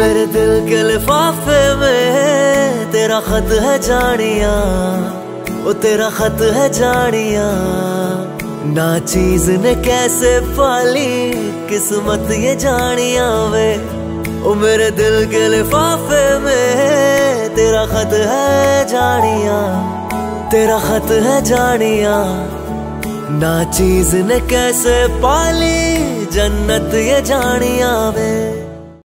मेरे दिल के लिफाफे में तेरा खत है जानिया वो तेरा खत है जानिया। ना चीज़ ने कैसे पाली, किस्मत ये जानिया वे। ओ मेरे दिल के लिफाफे में तेरा खत है जानिया, तेरा खत है जानिया। ना चीज़ ने कैसे पाली, जन्नत ये जानिया वे।